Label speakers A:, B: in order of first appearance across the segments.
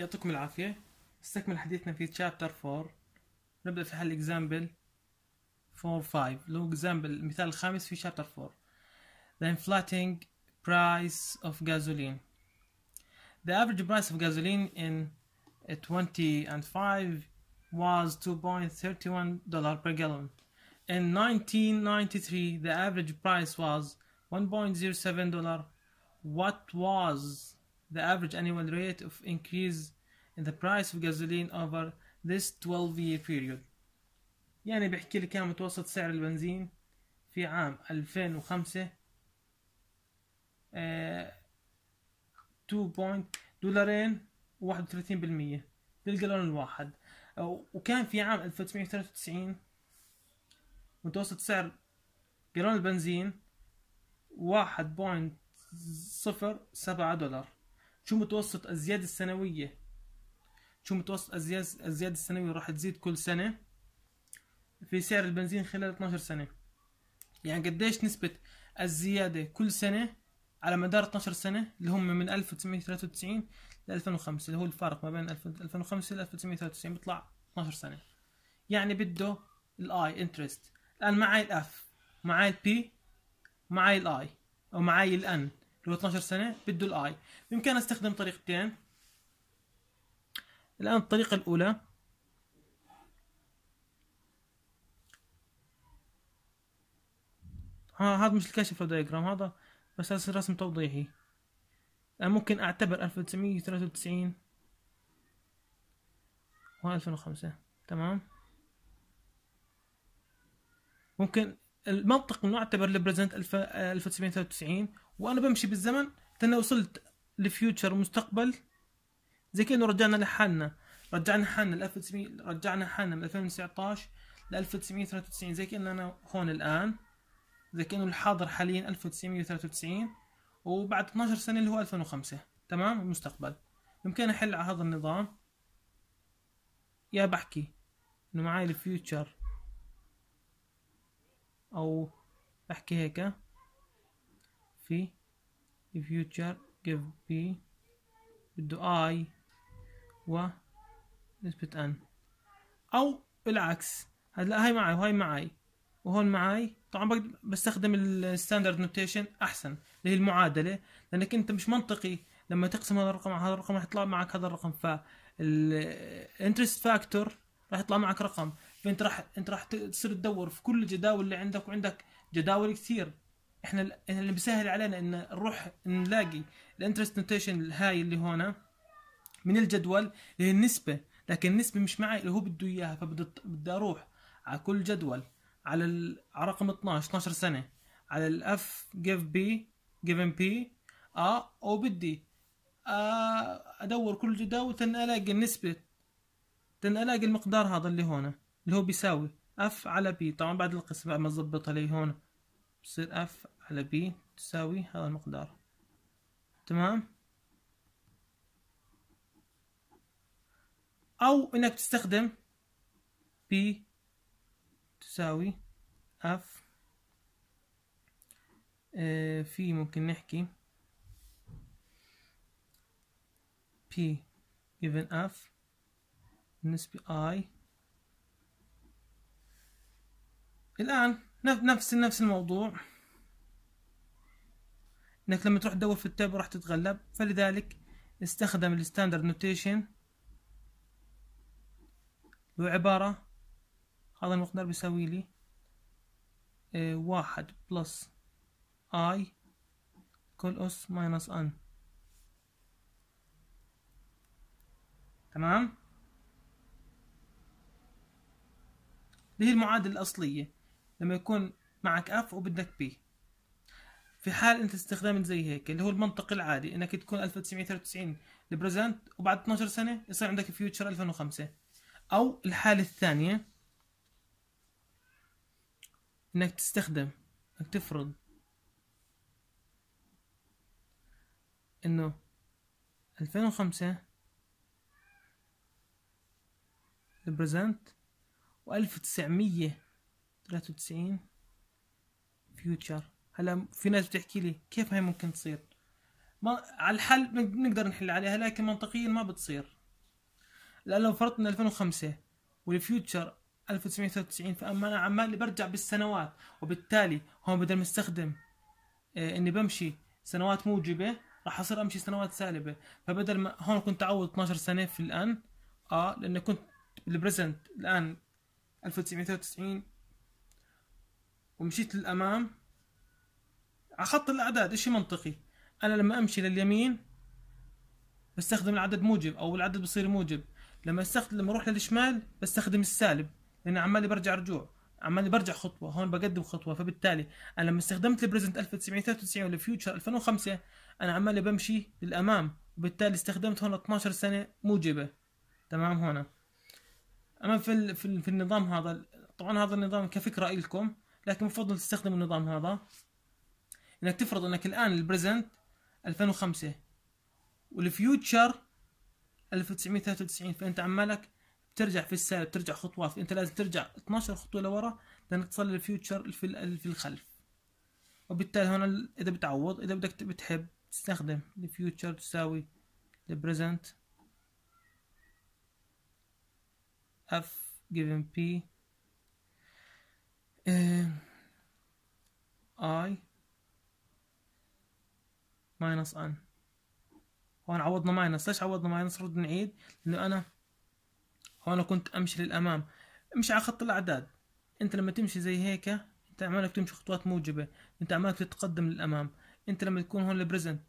A: يعطيكم العافية نستكمل حديثنا في chapter 4 نبدأ في حل example 4 5 اللي هو example المثال الخامس في chapter 4 The inflating price of gasoline The average price of gasoline in 2005 was 2.31 dollar per gallon. In 1993, the average price was 1.07 dollar. What was the average annual rate of increase in the price of gasoline over this 12-year period? يعني بيحكي لي كان متوسط سعر البنزين في عام 2005 آه 2. دولارين و31% بالجالون الواحد وكان في عام 1993 متوسط سعر جالون البنزين 1.07 دولار شو متوسط الزيادة السنوية؟ شو متوسط الزيادة السنوية راح تزيد كل سنة في سعر البنزين خلال 12 سنة. يعني قديش نسبة الزيادة كل سنة على مدار 12 سنة اللي هم من 1993 ل 2005 اللي هو الفارق ما بين 2005 ل 1993 بيطلع 12 سنة. يعني بده ال i interest الآن معي ال F معي ال P معي ال A أو معي ال n اللي هو 12 سنة بده ال i بامكان أستخدم طريقتين. الآن الطريقة الأولى. ها هذا مش ال cash flow diagram هذا بس رسم توضيحي. أنا ممكن أعتبر 1993 و 2005 تمام؟ ممكن المنطق إنه أعتبر البريزنت 1993 وأنا بمشي بالزمن تاني وصلت لفيوتشر مستقبل. زي كأنه رجعنا لحالنا. رجعنا حالنا ل 1900 رجعنا حالنا من 2019 ل 1993 زي كانه أنا هون الآن. زي كأنه الحاضر حاليا 1993 وبعد 12 سنة اللي هو 2005 تمام؟ المستقبل. يمكن أحل على هذا النظام. يا بحكي إنه معي ال future. أو بحكي هيك. في future give بده i و نسبة n. أو العكس. هلا هاي معي وهاي معي. وهون معي طبعا بستخدم ال standard notation أحسن اللي هي المعادلة لأنك أنت مش منطقي. لما تقسم هذا الرقم على هذا الرقم راح يطلع معك هذا الرقم. فال interest factor راح يطلع معك رقم. فأنت راح أنت راح تصير تدور في كل الجداول اللي عندك وعندك جداول كثير. إحنا اللي بيسهل علينا إن نروح نلاقي ال interest notation هاي اللي هون من الجدول اللي هي النسبة لكن النسبة مش معي اللي هو بده إياها فبدي أروح على كل جدول على رقم 12 12 سنة على ال F give P given P آه وبدي آه أدور كل جداول تن ألاقي النسبة تن ألاقي المقدار هذا اللي هون اللي هو بيساوي F على P طبعا بعد القسم بعد ما تظبطها لي هون. بصير F على P تساوي هذا المقدار. تمام؟ أو إنك تستخدم P تساوي F آه في ممكن نحكي p given f بالنسبة i. الآن نفس نفس الموضوع. إنك لما تروح تدور في ال tab راح تتغلب. فلذلك استخدم ال standard notation. هو عبارة هذا المقدار بيساوي لي آه واحد plus i كل أس minus n تمام؟ اللي هي المعادلة الأصلية. لما يكون معك F وبدك P. في حال أنت استخدام زي هيك اللي هو المنطق العادي إنك تكون 1993 ال present وبعد 12 سنة يصير عندك future 2005 أو الحالة الثانية إنك تستخدم إنك تفرض إنه 2005 ال present و1900 93 future هلا في ناس بتحكي لي كيف هي ممكن تصير؟ ما على الحل نقدر نحل عليها لكن منطقيا ما بتصير. لأن لو فرضنا 2005 وال future 1993 فأما أنا عمال برجع بالسنوات وبالتالي هون بدل ما أستخدم إيه إني بمشي سنوات موجبة راح أصير أمشي سنوات سالبة. فبدل ما هون كنت أعوض 12 سنة في ال n آه لأنه كنت بال present الآن 1993 ومشيت للأمام. على خط الأعداد اشي منطقي؟ أنا لما أمشي لليمين بستخدم العدد موجب أو العدد بصير موجب. لما استخدم لما أروح للشمال بستخدم السالب لأن عمالي برجع رجوع. عمالي برجع خطوة هون بقدم خطوة. فبالتالي أنا لما استخدمت ال present 1993 وال future 2005 أنا عمالي بمشي للأمام. وبالتالي استخدمت هون 12 سنة موجبة. تمام هنا أما في في, في النظام هذا طبعا هذا النظام كفكرة لكم لكن بفضل تستخدم النظام هذا. إنك تفرض إنك الآن ال present 2005 وال future 1993 فأنت عمالك بترجع في السالب ترجع خطوات أنت لازم ترجع 12 خطوة لورا لأنك تصل لل future في الخلف. وبالتالي هنا إذا بتعوض إذا بدك بتحب تستخدم ال future تساوي ال present. F given p uh, i minus n هون عوضنا minus ليش عوضنا minus رد نعيد لأنه أنا هون كنت امشي للامام امشي على خط الاعداد انت لما تمشي زي هيك انت عمالك تمشي خطوات موجبه انت عمالك تتقدم للامام انت لما تكون هون ال present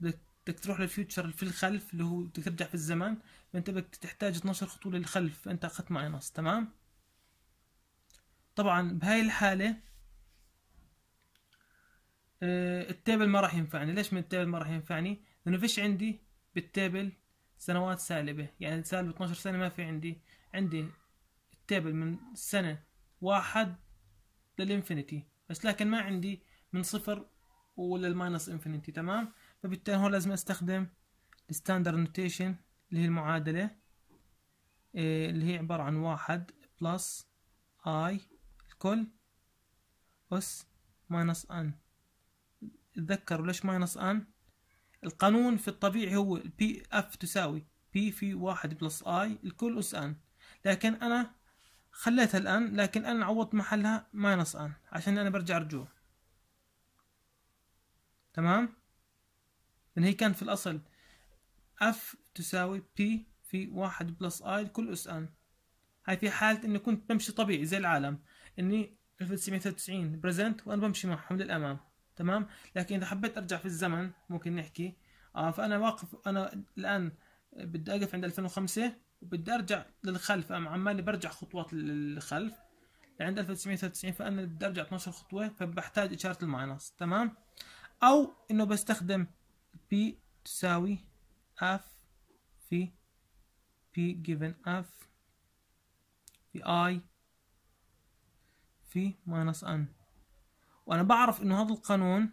A: بدك تروح لل future في الخلف اللي هو بدك ترجع في الزمن فانت بدك تحتاج 12 خطوه للخلف فانت اخذت minus تمام طبعا بهاي الحالة آه، ال table ما راح ينفعني. ليش من ال table ما راح ينفعني؟ لأنه فيش عندي بال table سنوات سالبة. يعني سالب 12 سنة ما في عندي عندي ال table من سنة واحد لل infinity. بس لكن ما عندي من صفر ولا ال minus infinity تمام؟ فبالتالي هون لازم أستخدم ال standard notation اللي هي المعادلة إيه اللي هي عبارة عن واحد plus i الكل أس minus n. تذكروا ليش minus n؟ القانون في الطبيعي هو ب F تساوي. P في واحد plus i الكل أس n. لكن أنا خليتها ال n لكن أنا عوضت محلها minus n. عشان أنا برجع رجوع تمام؟ لأن هي كان في الأصل. F تساوي P في واحد plus i الكل أس n. هاي في حالة إني كنت بمشي طبيعي زي العالم. إني 1993 present وأنا بمشي معهم للامام تمام؟ لكن إذا حبيت أرجع في الزمن ممكن نحكي. آه فأنا واقف أنا الآن بدي أقف عند 2005 وبدي أرجع للخلف أنا عمالي برجع خطوات للخلف. لعند 1993 فأنا بدي أرجع 12 خطوة فبحتاج إشارة الماينس. تمام؟ أو إنه بستخدم P تساوي F في P given F في I في minus N. وأنا بعرف إنه هذا القانون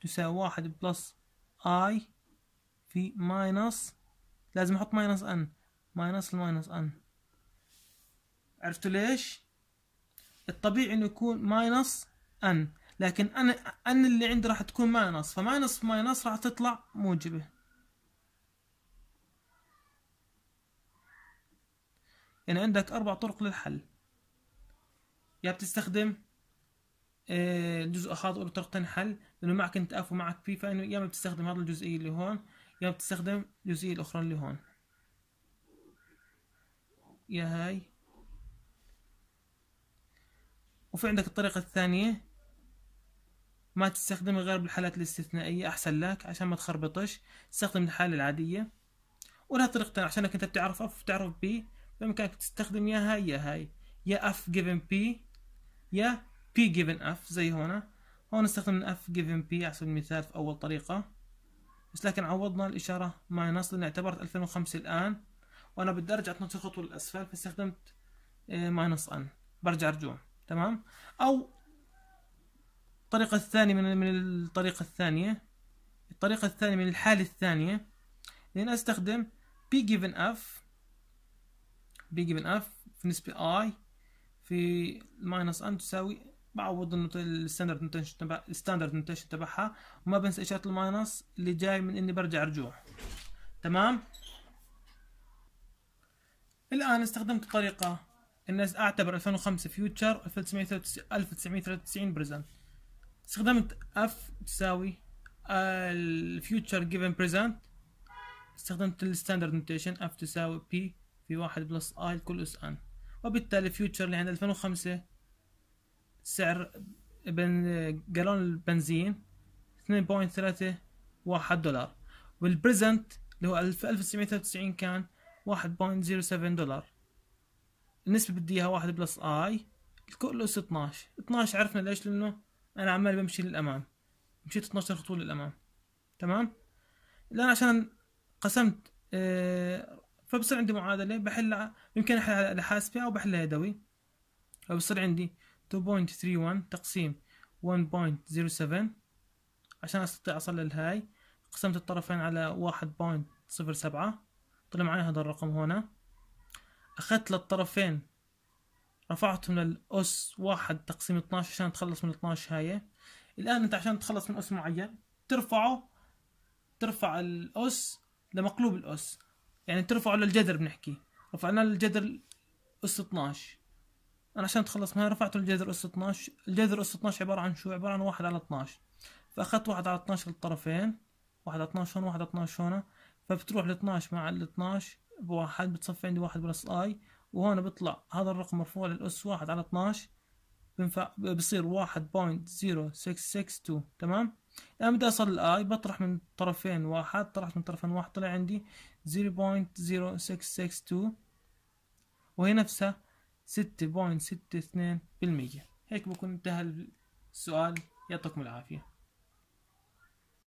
A: تساوي واحد plus i في minus لازم أحط minus n minus ال minus n عرفتوا ليش؟ الطبيعي إنه يكون minus n لكن أنا n اللي عندي راح تكون minus ف minus minus راح تطلع موجبة. يعني عندك أربع طرق للحل. يا بتستخدم الجزء هذا له طريقتين حل لأنه معك أنت F ومعك P فإنه يا بتستخدم هذا الجزئية اللي هون يا بتستخدم الجزئية الأخرى اللي هون. يا هاي. وفي عندك الطريقة الثانية ما تستخدمها غير بالحالات الاستثنائية أحسن لك عشان ما تخربطش تستخدم الحالة العادية. ولها طريقتين عشانك أنت بتعرف F وبتعرف P بإمكانك تستخدم يا هاي يا هاي يا F given P يا p given f زي هنا. هون استخدمنا f given p على سبيل المثال في أول طريقة. بس لكن عوضنا الإشارة minus لأن اعتبرت 2005 الآن. وأنا بدي أرجع 12 خطوة للأسفل فاستخدمت ماينس n. برجع رجوع تمام؟ أو الطريقة الثانية من من الطريقة الثانية. الطريقة الثانية من الحالة الثانية. لأن أستخدم p given f. P given f في نسبة i. في ماينس n تساوي بعوض ال standard notation تبع ال standard notation تبعها وما بنسى إشارة ال minus اللي جاي من إني برجع رجوع تمام؟ الآن استخدمت طريقة الناس أعتبر 2005 future 1993 present استخدمت F تساوي ال future given present استخدمت ال standard notation F تساوي P في واحد plus i لكل اس n وبالتالي future اللي عند 2005 سعر بن جالون البنزين 2.31 دولار. وال present اللي هو 1993 كان 1.07 دولار. النسبة بدي إياها واحد plus i الكل اس 12 12 عرفنا ليش؟ لأنه أنا عمال بمشي للأمام. مشيت 12 خطوة للأمام. تمام؟ الآن عشان قسمت آه فبصير عندي معادلة بحلها يمكن احلها على حاسبة أو بحلها يدوي. فبصير عندي 2.31 تقسيم 1.07 عشان أستطيع اصل للهاي قسمت الطرفين على 1.07 طلع معي هذا الرقم هنا. أخذت للطرفين رفعتهم للأس واحد تقسيم 12 عشان تخلص من 12 هاي. الآن أنت عشان تخلص من أس معين ترفعه ترفع الأس لمقلوب الأس. يعني ترفعه للجذر بنحكي. رفعنا للجذر أس 12 أنا عشان أتخلص منها رفعته للجذر أس 12 الجذر أس 12 عبارة عن شو؟ عبارة عن واحد على 12 فأخذت واحد على 12 للطرفين. واحد على 12 هون واحد على 12 هون فبتروح ال 12 مع ال 12 بواحد بتصفي عندي واحد plus i. وهون بيطلع هذا الرقم مرفوع للأس واحد على 12 بنفع بصير واحد point zero six six two تمام؟ الآن بدي أصل ال i بطرح من طرفين واحد طرحت من طرفين واحد طلع عندي zero point zero six six two وهي نفسها ستة point ستة اثنين بالمية. هيك بكون انتهى السؤال. يعطيكم العافية.